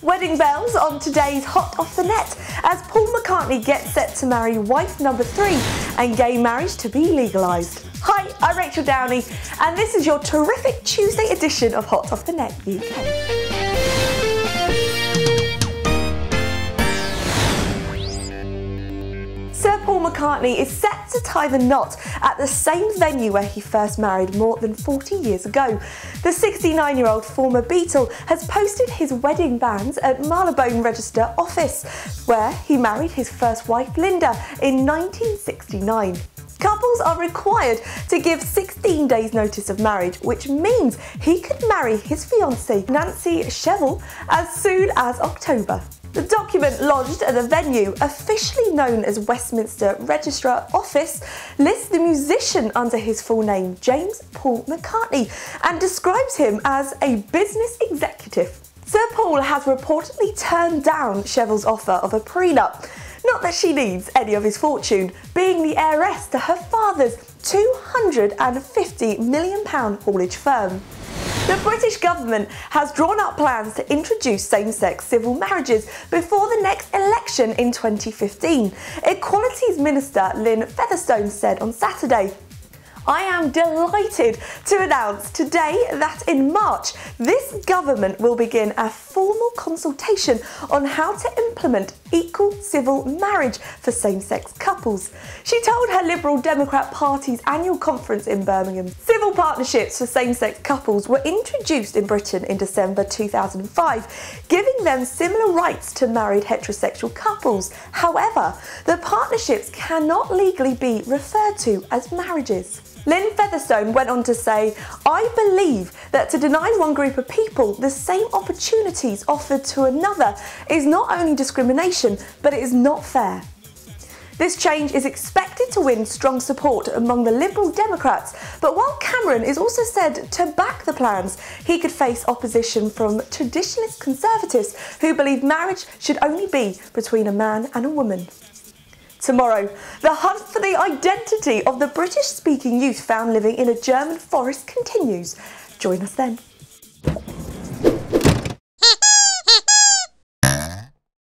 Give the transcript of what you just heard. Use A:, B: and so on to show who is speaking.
A: Wedding bells on today's Hot Off the Net as Paul McCartney gets set to marry wife number three and gay marriage to be legalised. Hi, I'm Rachael Downie and this is your terrific Tuesday edition of Hot Off the Net UK. Paul McCartney is set to tie the knot at the same venue where he first married more than 40 years ago. The 69 year old former Beatle has posted his wedding banns at Marylebone Register Office, where he married his first wife Linda in 1969. Couples are required to give 16 days notice of marriage, which means he could marry his fiancée Nancy Shevell as soon as October. The document lodged at the venue, officially known as Westminster Registrar Office, lists the musician under his full name, James Paul McCartney, and describes him as a business executive. Sir Paul has reportedly turned down Shevell's offer of a prenup. Not that she needs any of his fortune, being the heiress to her father's £250 million haulage firm. The British government has drawn up plans to introduce same sex civil marriages before the next election in 2015. Equalities Minister Lynne Featherstone said on Saturday. I am delighted to announce today that in March, this government will begin a formal consultation on how to implement equal civil marriage for same sex couples. She told her Liberal Democrat Party's annual conference in Birmingham civil partnerships for same sex couples were introduced in Britain in December 2005, giving them similar rights to married heterosexual couples. However, the partnerships cannot legally be referred to as marriages. Lynne Featherstone went on to say, I believe that to deny one group of people the same opportunities offered to another is not only discrimination, but it is not fair. This change is expected to win strong support among the Liberal Democrats, but while Cameron is also said to back the plans, he could face opposition from traditionalist conservatives who believe marriage should only be between a man and a woman. Tomorrow, the hunt for the identity of the British speaking youth found living in a German forest continues. Join us then.